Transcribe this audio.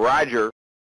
Roger.